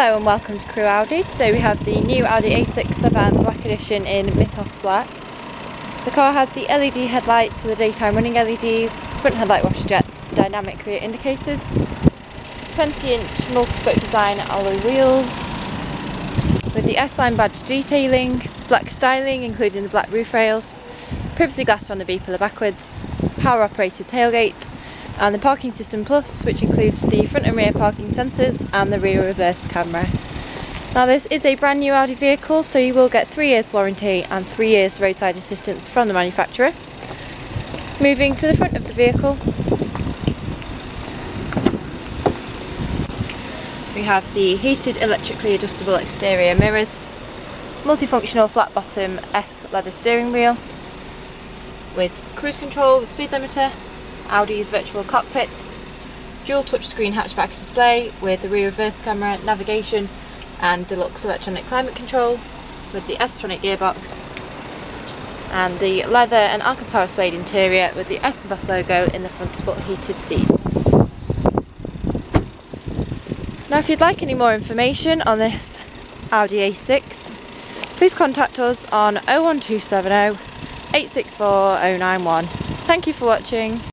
Hello and welcome to Crewe Audi. Today we have the new Audi A6 Avant Black Edition in Mythos Black. The car has the LED headlights for the daytime running LEDs, front headlight washer jets, dynamic rear indicators, 20 inch multi-spoke design alloy wheels, with the S-Line badge detailing, black styling including the black roof rails, privacy glass on the B-pillar backwards, power operated tailgate, and the Parking System Plus, which includes the front and rear parking sensors and the rear reverse camera. Now this is a brand new Audi vehicle, so you will get three years warranty and three years roadside assistance from the manufacturer. Moving to the front of the vehicle, we have the heated electrically adjustable exterior mirrors, multifunctional flat bottom S leather steering wheel, with cruise control speed limiter, Audi's virtual cockpit, dual touchscreen hatchback display with the rear reverse camera, navigation and deluxe electronic climate control with the S-tronic gearbox and the leather and Alcantara suede interior with the S Boss logo in the front sport heated seats. Now if you'd like any more information on this Audi A6 please contact us on 01270 864 091. Thank you for watching.